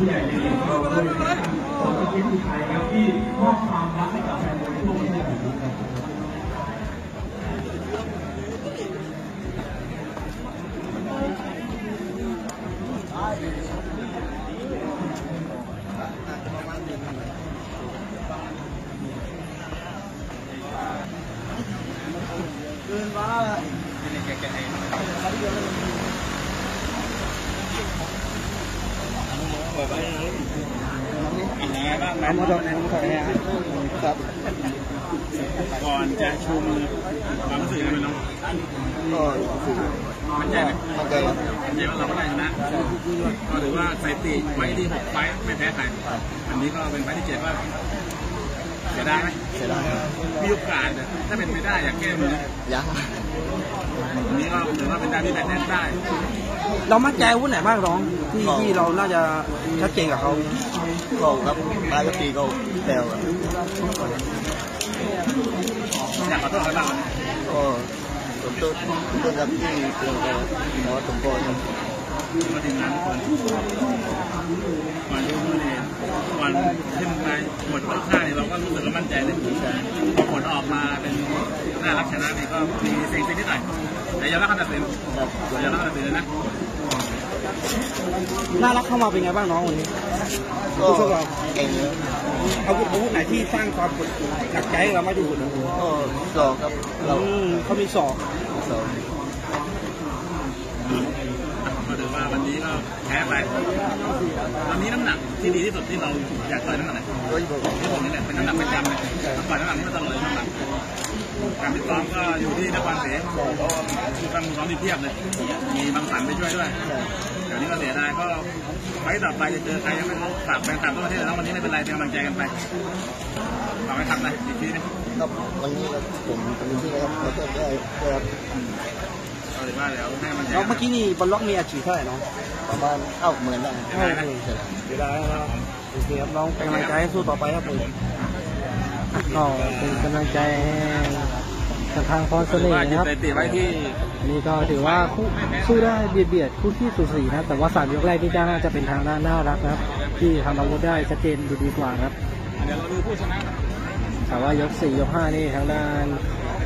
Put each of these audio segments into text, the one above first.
ผู้ใหญ่ในของเราด้วยนะครับขอบคุณที่ไทยครับที่มอบความรักให้กับแฟนมวยทั่วประเทศแบบนี้ครับเอา มาจากเอามาจากไหนอะครับก่อนจะชูมือความรู้สึกยังไงน้องก็มันใจไหมเข้าใจครับมันใจว่าเราก็ได้ชนะก็ถือว่าสถิติไว้ที่หกไฟไม่แพ้ใครอันนี้ก็เป็นไฟท์ที่เจ็ดว่าเสียดายไหม เสียดายครับมีโอกาสแต่ถ้าเป็นไม่ได้อยากแก้มือนะยังอันนี้ก็ถือว่าเป็นการที่แบทแนนได้ เรามั่นใจอาวุ้นไหนบ้างน้องที่ที่เราน่าจะชัดเจนกับเขาก็ครับปลายกตีก็แซวครับอยากขอโทษใครบ้างวันนี้ก็สมต้นต้นครับที่เป็นหมอสมพรครั บก็ทีมงานทุกคนก่อนชูมือเนี่ยก่อนขึ้นมาหมดรอบข้างเนี่ยเราก็รู้สึกว่ามั่นใจเลยพอผลออกมาเป็นน่ารักชนะนี่ก็มีเซ็งๆนิดหน่อยแต่ยอมรับคำตัดสินครับยอมรับคำตัดสินเลยนะน่ารักเข้ามาเป็นไงบ้างน้องวันนี้ก็เก่งครับอาวุธอาวุธไหนที่สร้างความกดหนักใจให้เราไม่ดูดนะก็สอกครับเราอืมเขามีศอกสอกก็ถือว่าวันนี้ก็แพ้ไปตอนนี้น้ำหนักที่ดีที่สุดที่เราอยากต่อยน้ำหนักไหนร้อยหกที่ผมนี่แหละเป็นน้ำหนักประจำเลยต่อยน้ำหนักนี้มาตลอดน้ำหนักการฟิตซ้อมก็อยู่ที่นครศรีคือการซ้อมที่เพียบเลย มีบางสันไปช่วยด้วยเดี๋ยวนี้ก็เสียดายก็ไฟต์ต่อไปจะเจอใครยังไม่รู้ฝากแฟนคลับทั่วประเทศแล้ววันนี้ไม่เป็นไรเป็นกำลังใจกันไปฝากไปทำนะอีกทีนึงครับวันนี้ครับผมทำที่ครับแล้วก็ได้ครับ เอาเลยว่าเดี๋ยวให้กำลังใจน้องเมื่อกี้นี่บอลล็อกมีอาชีพเท่าไหร่น้องประมาณเอ้าหมื่นได้เท่าไหร่เสียดายครับโอเคครับน้องเป็นกำลังใจให้สู้ต่อไปครับผมก็เป็นกำลังใจให้ทางพรเสน่ห์ว่าหยุดนะครับสถิติไว้ที่อันนี้ก็ถือว่าคู่สู้ได้เบียดเบียดคู่ที่สูสีนะครับแต่ว่าสามยกแรกนี่น่าจะเป็นทางด้านน่ารักนะครับที่ทำอาวุธได้ชัดเจนดูดีกว่าครับเดี๋ยวเราดูผู้ชนะนะแต่ว่ายกสี่ยกห้านี่ทางด้าน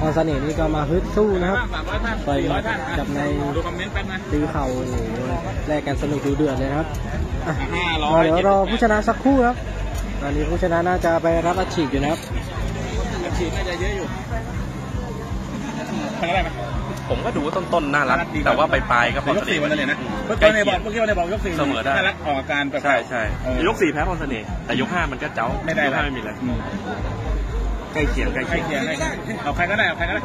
พรเสน่ห์นี่ก็มาฮึดสู้นะครับสามร้อยท่านต่อยสี่หร้มัอดยท่านกับในดูคอมเมนต์แป๊บนะตีเข่าโอ้โหแลกกันสนุกดูเดือดเลยนะครับอะห้าร้อก็ยเดี๋ยวรอผู้ชนะสักครู่ครับตอนนี้ผู้ชนะน่าจะไปรับอาชีพอยู่นะครับฉีดน่าจะเยอะอยู่ทำอะไรไหมผมก็ดูว่าต้นๆน่ารักน่ารักดีแต่ว่าปลายๆก็พแต่อยกสี่วันนั้นเลยนะใกเมื่ล้อกี้ในบอกเคียงเมื่อกี้ในบอกยกสี่เสมอได้น่ารักออกอาการแบบใช่ใช่เออยกสี่แพ้พรเสน่ห์แต่ยกห้ามันก็เจ้าไม่ได้ยกละห้าไม่มีอะไร ใกล้เคียงใกล้ใกล้เคียงเคียงใกล้เคียงเอาใครก็ได้เอาใครก็ได้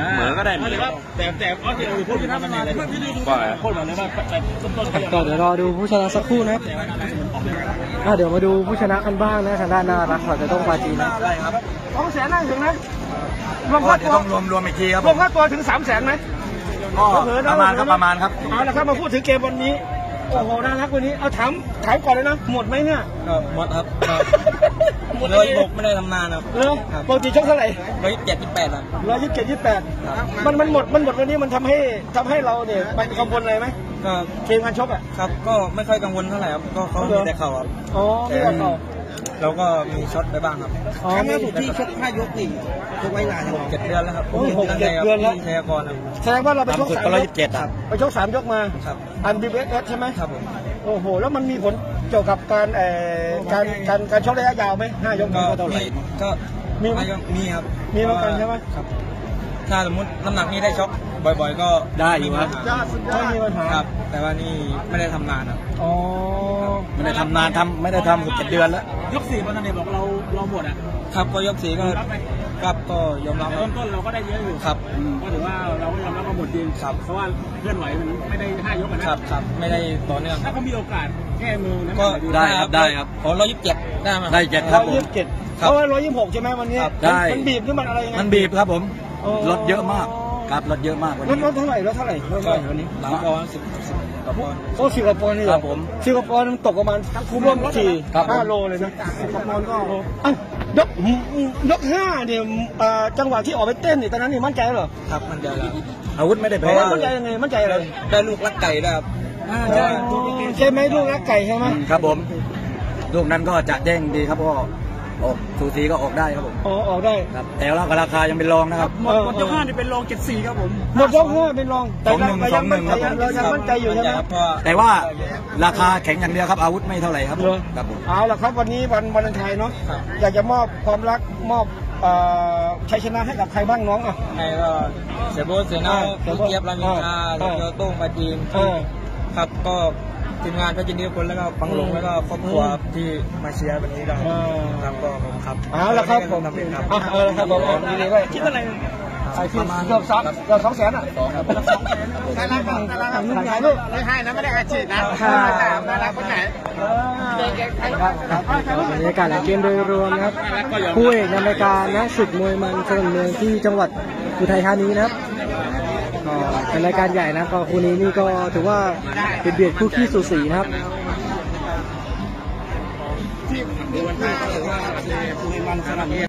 าเหมือนก็ได้เหมือน แต่แต่ออสเตรเลียพูดที่ทำมันเลยว่าพูดเหมือนเลยว่าต้นๆเขาก็เดี๋ยวรอดูผู้ชนะสักครู่นะครับอะเดี๋ยวมาดูผู้ชนะกันบ้างนะทางด้านน่ารักเขาจะต้องปาจีนนะได้ครับสองแสนนั่งถึงนะรวมก็ค่าเดี๋ยตัววต้องรวมรวมอีกทีครับรวมค่าตัวถึงสามแสนไหมก็ประมาณครับประมาณครับ เอาละครับมาพูดถึงเกมวันนี้ โอ้โหน่ารักวันนี้เอาถามถามก่อนเลยนะ หมดไหมเนี่ยก็หมดครับหมดร้อยหกไม่ได้ทำนานครับเลยปกติชกเท่าไหร่ร้อยเจ็ดยี่แปดครับร้อยยี่สิบเจ็ดยี่สิบแปดมันมันหมดมันหมดวันนี้มันทำให้ทำให้เราเนี่ยมันกังวลอะไรไหมก็เกมการชกอะครับ ก็ไม่ค่อยกังวลเท่าไหร่ครับก็เขามีแต่เข่าครับอ๋อไม่เอาเรา เราก็มีช็อตไปบ้างครับครั้งล่าสุดที่ชกห้ายกนี่ชกไว้นานยังเจ็ดเดือนแล้วครับโอ้ยหกเจ็ดเดือนแล้ว ที่ชัยกรครับ แสดงว่าเราไปชกต่ำสุดสามก็ร้อยยยี่กสิบเจ็ดครับ ไปชกสามยกมาครับ อันบีเอสใช่ไหมครับผมโอ้โห แล้วมันมีผลเกี่ยวกับการเอ่อการการการชกระยะยาวไหมห้ายกก็มันเท่าไหร่มีก็มีไหมมีครับมีเหมือนกันใช่ไหม ครับ ถ้าสมมติน้ำหนักนี้ได้ช็อคบ่อยๆ ก็ได้อยู่ครับไม่มีปัญหาครับ แต่ว่านี่ไม่ได้ทำนานครับอ๋อไม่ได้ทำนานทำไม่ได้ทำหกเจ็ดเดือนแล้ว ยกสี่วันนั้นเนี่ยบอกเราเราหมดอะครับก็ยกสีก็รับไหมครับก็ยอมรับคต้รับนต้นๆเราก็ได้เยอะอยู่ครับก็ถือว่าเราก็ยอมรับว่าหมดจริงครับเพราะว่าเคลื่อนไหวมันไม่ได้ห้ายกอะนะครับครับไม่ได้ต่อเนื่องถ้าเขามีโอกาสแก้มือนะก็ได้ได้ครับได้ครับขอร้อยยี่สิบเจ็ดได้ไหมได้เจ็ดคร้รัอบยผมยี่สิบเจ็ดครับเพราะว่าร้อยยี่สิบหกใช่ไหมวันนี้ครับได้มันบีบหรือมันอะไรยังไงมันบีบครับผมอ๋อ รถเยอะมากครับรถเยอะมากวันรถนี้รถเท่าไหร่รถเท่าไหร่รถเท่าไหร่วันนี้หลังปอนสิบสิบกว่าปอนด์ โอ้สิบกว่าปอนด์นี่เหรอครับผมสิบกว่าปอนด์มันตกประมาณคูรวมสี่ครับผม ห้าโลเลยนะสิบกว่าปอนด์ก็เอ้ายกยกห้าเนี่ยเอ่อจังหวะที่ออกไปเต้นนี่ตอนนั้นนี่มั่นใจเหรอครับมันจะอาวุธไม่ได้เพแพ้ราะว่ามั่นใจยังไงมั่นใจอะไรได้ลูกลักไก่ได้ครับ ใช่ใช่ไหมลูกรักไก่ใช่ไหมครับผมโลูกนั้นก็จะเด้งดีครับก็ ออกสูสีก็ออกได้ครับผมอ๋อออกได้ครับแต่ว่าราคายังเป็นรองนะครับ หมดหมดยกห้านี่เป็นรองเจ็ดสี่ครับผมหมดยกห้าเป็นรองแต่สองหนึ่งเราสยัองงหนึ่มั่นงใจครับเรายังมั่นใจอยู่ใช่ไหมแต่ว่าราคาแข็งอย่างเดียวครับอาวุธไม่เท่าไหร่ครับเหรอครับผมเอาละครับวันนี้วันวันไทยเนาะอยากจะมอบความรักมอบเอ่อชัยชนะให้กับใครบ้างน้องอะให้ก็เสียโบทเสียเนาอ่าพี่เจี๊ยบรามินทราอ่าแล้วก็โต้งปาจีนเออครับก็ ทีมงานก็ยินดีทุกคนแล้วก็ฟังหลงอืมแล้วก็ครอบครัวอืมที่มาเชียร์วันนี้ก็อ่าครับก็ผมครับเอาละครับผมทำเป็นครับอะเออครับผมเอาดีๆไว้คิดอะไรไอ้ที่เกือบสามเกือบสองแสนอะสองครับสองแสนน่ารักมากน่ารักมากถ่ายรูปไม่ให้นะไม่ได้อาชีพนะค่ะน่ารักคนไหนบรรยากาศหลังเกมโดยรวมนะครับคู่เอกนำรายการนะศึกมวยมันสนามเมืองที่จังหวัดอุทัยธานีนะครับ ก็เป็นรายการใหญ่นะก็คู่นี้นี่ก็ถือว่าเป็นเบียดคู่ขี้สูสีนะครับที่วันที่เขาถือว่าผู้ให้มันสำหรับ